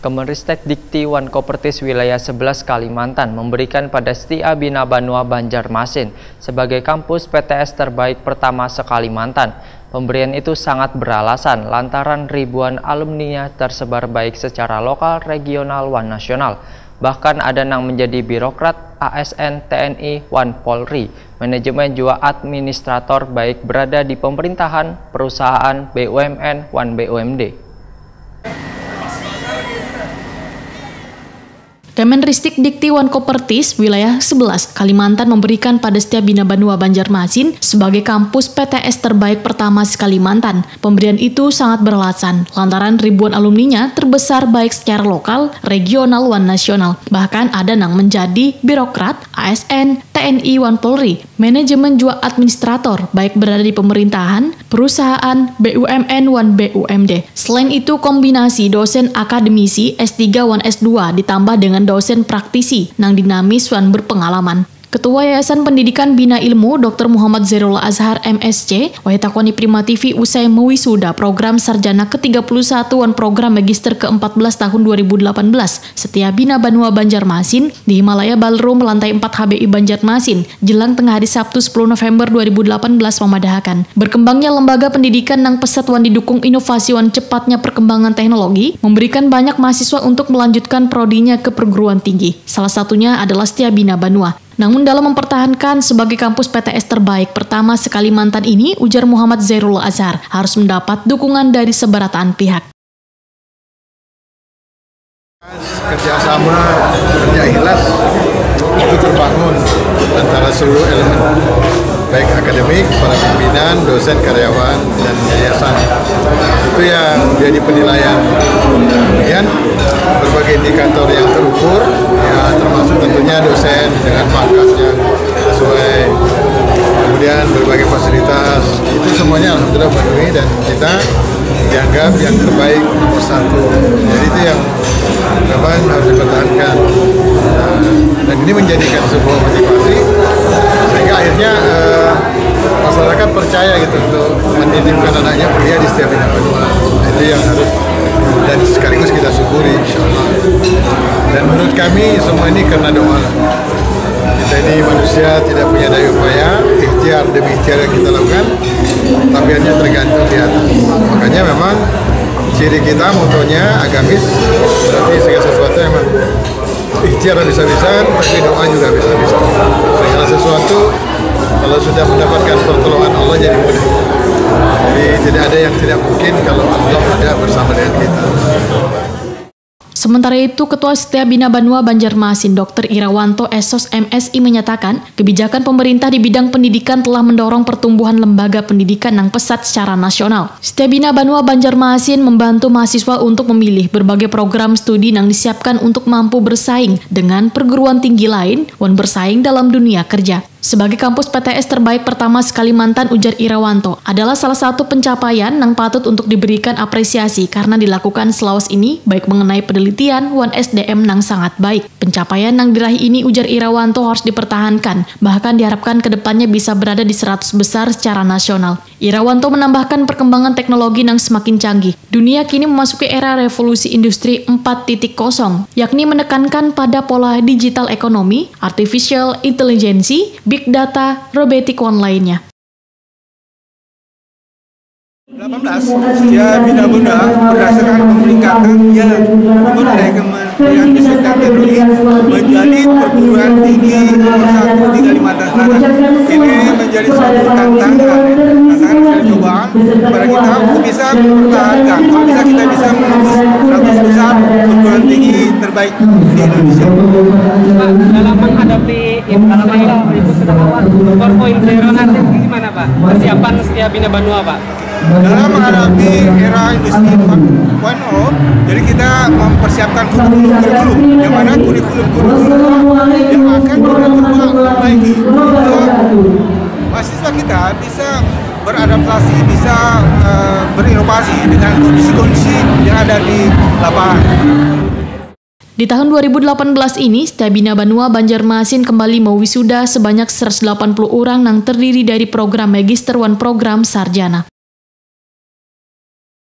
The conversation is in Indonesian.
Kemenristek Dikti Wan Kopertis wilayah 11 Kalimantan memberikan pada Setia Bina Banua Banjarmasin sebagai kampus PTS terbaik pertama se-Kalimantan. Pemberian itu sangat beralasan lantaran ribuan alumninya tersebar baik secara lokal, regional, wan nasional. Bahkan ada yang menjadi birokrat ASN, TNI, Wan Polri, manajemen juga administrator baik berada di pemerintahan, perusahaan, BUMN, Wan BUMD. Kemenristek Dikti Wan Kopertis wilayah 11 Kalimantan memberikan pada setiap Bina Banua Banjarmasin sebagai kampus PTS terbaik pertama Kalimantan. Pemberian itu sangat beralasan lantaran ribuan alumninya terbesar baik secara lokal, regional, dan nasional. Bahkan ada yang menjadi birokrat, ASN, TNI, Wan Polri, manajemen juga administrator baik berada di pemerintahan, perusahaan, BUMN, Wan BUMD. Selain itu kombinasi dosen akademisi S3 Wan S2 ditambah dengan dosen praktisi nang dinamis wan berpengalaman. Ketua Yayasan Pendidikan Bina Ilmu Dr. Muhammad Zerul Azhar MSC, Wahitakoni Prima TV usai mewisuda program Sarjana ke-31 dan program Magister ke-14 tahun 2018 Setia Bina Banua Banjarmasin di Himalaya Ballroom lantai 4 HBI Banjarmasin jelang tengah hari Sabtu 10 November 2018 memadahkan. Berkembangnya lembaga pendidikan yang pesat wan didukung inovasi wan cepatnya perkembangan teknologi memberikan banyak mahasiswa untuk melanjutkan prodinya ke perguruan tinggi. Salah satunya adalah Setia Bina Banua. Namun dalam mempertahankan sebagai kampus PTS terbaik pertama sekali mantan ini, ujar Muhammad Zairul Azhar, harus mendapat dukungan dari sebaratan pihak. Kerjasama kerja ikhlas itu terbangun antara seluruh elemen baik akademik, para pimpinan, dosen, karyawan, dan yayasan. Itu yang menjadi penilaian. Kemudian berbagai indikator yang terukur, ya termasuk tentunya dosen dengan pangkatnya sesuai kemudian berbagai fasilitas itu semuanya alhamdulillah memenuhi dan kita dianggap yang terbaik nomor satu jadi itu yang memang harus dipertahankan nah, dan ini menjadikan sebuah motivasi sehingga akhirnya uh, masyarakat percaya gitu untuk menitipkan anaknya kuliah di setiap bidang nah, itu yang harus dan sekaligus kita syukuri insya Allah. Dan menurut kami semua ini karena doa kita ini manusia tidak punya daya upaya ikhtiar demi ikhtiar yang kita lakukan tapi hanya tergantung di atas. Makanya memang ciri kita motonya agamis berarti segala sesuatu memang ikhtiar bisa-bisa tapi doa juga bisa-bisa segala sesuatu kalau sudah mendapatkan pertolongan Allah jadi mudah jadi tidak ada yang tidak mungkin kalau Allah ada bersama dengan kita Sementara itu, Ketua Setia Bina Banua Banjarmasin Dr. Irawanto Esos MSI menyatakan, kebijakan pemerintah di bidang pendidikan telah mendorong pertumbuhan lembaga pendidikan yang pesat secara nasional. Setia Bina Banua Banjarmasin membantu mahasiswa untuk memilih berbagai program studi yang disiapkan untuk mampu bersaing dengan perguruan tinggi lain dan bersaing dalam dunia kerja. Sebagai kampus PTS terbaik pertama sekali mantan ujar Irawanto adalah salah satu pencapaian yang patut untuk diberikan apresiasi karena dilakukan selawas ini baik mengenai penelitian wan SDM yang sangat baik. Pencapaian yang diraih ini ujar Irawanto harus dipertahankan, bahkan diharapkan ke depannya bisa berada di 100 besar secara nasional. Irawanto menambahkan perkembangan teknologi yang semakin canggih. Dunia kini memasuki era revolusi industri 4.0, yakni menekankan pada pola digital ekonomi, artificial intelligence, big data, robotik lainnya. 18 Setia Bina Bunda berdasarkan peningkatannya mengenai Kementerian Riset Teknologi menjadi perguruan tinggi nomor satu di Kalimantan Selatan. Ini menjadi suatu tantangan, tantangan dan cobaan kepada kita untuk bisa mempertahankan. Kalau bisa kita bisa menembus 100 besar perguruan tinggi terbaik di Indonesia. Dalam menghadapi Ibu Kedakwaan 4.0 nanti gimana Pak? Persiapan Setia Bina Banua Pak? dalam menghadapi era industri 4.0 jadi kita mempersiapkan kurikulum-kurikulum yang mana kurikulum-kurikulum yang akan kita perbaiki mahasiswa kita bisa beradaptasi, bisa uh, berinovasi dengan kondisi-kondisi yang ada di lapangan. Di tahun 2018 ini, Stabina Banua Banjarmasin kembali mewisuda sebanyak 180 orang yang terdiri dari program Magister One Program Sarjana.